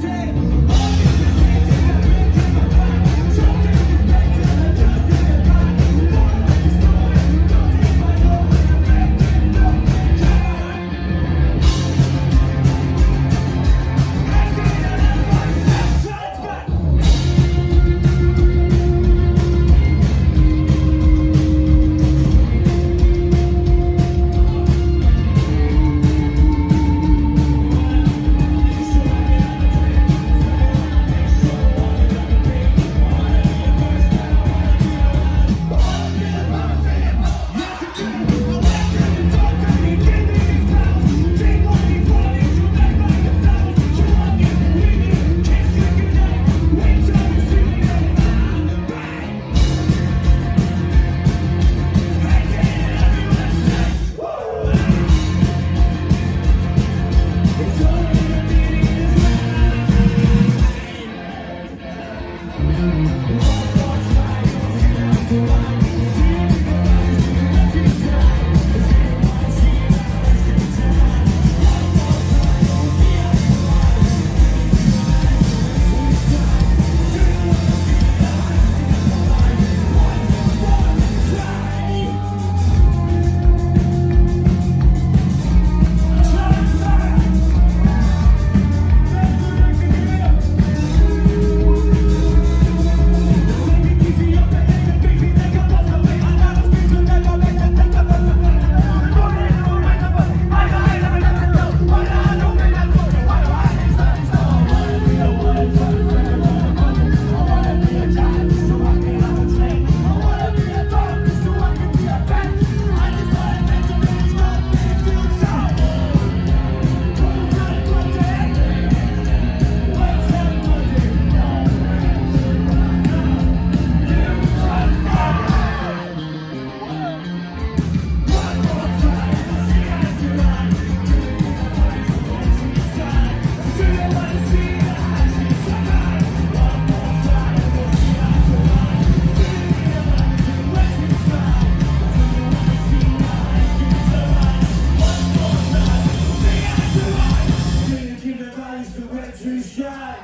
day. resurrection shine.